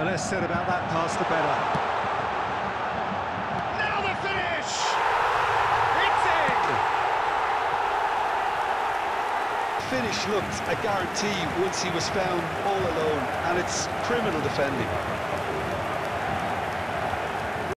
The less said about that pass, the better. Now the finish! It's in! Finish looked a guarantee once he was found all alone, and it's criminal defending.